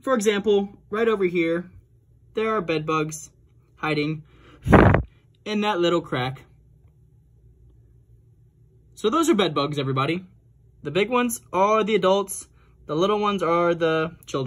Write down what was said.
for example, right over here, there are bed bugs hiding in that little crack. So those are bed bugs, everybody. The big ones are the adults. The little ones are the children.